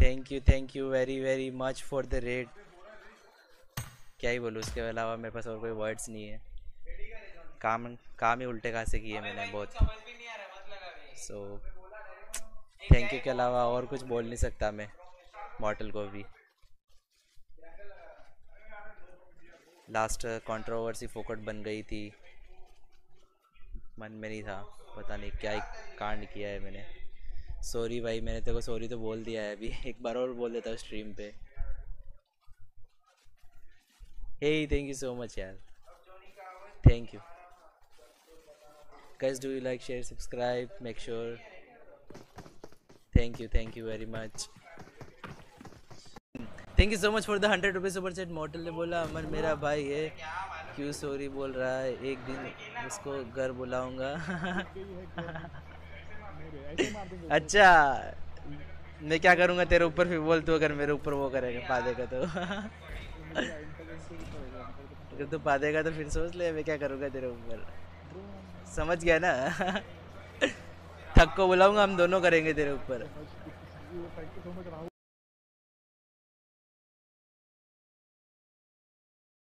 Thank you thank you very very much for the raid क्या ही बोलूँ उसके अलावा मेरे पास और कोई वर्ड्स नहीं है। काम काम ही उल्टे कहाँ से किए मैंने बहुत। सो थैंक यू के अलावा और कुछ बोल नहीं सकता मैं मॉडल को भी। लास्ट कंट्रोवर्सी फोकट बन गई थी। मन में नहीं था, पता नहीं क्या कांड किया है मैंने। सॉरी भाई, मैंने तेरे को सॉरी तो बोल दिया है अभी। एक बार और बोल देता हूँ स्ट्रीम पे। Hey thank you so much यार। Thank you guys, do you like, share, subscribe, make sure thank you thank you very much thank you so much for the hundred rupees super set model ने बोला, अमर मेरा भाई है। क्यों sorry बोल रहा है? एक दिन उसको घर बुलाऊँगा। अच्छा मैं क्या करूँगा तेरे ऊपर फिर? बोल तू अगर मेरे ऊपर वो करेगा पा देगा तो। अगर तू पा देगा तो फिर सोच ले, मैं क्या करूँगा तेरे ऊपर। समझ गया ना? थक को बुलाऊँगा, हम दोनों करेंगे तेरे ऊपर।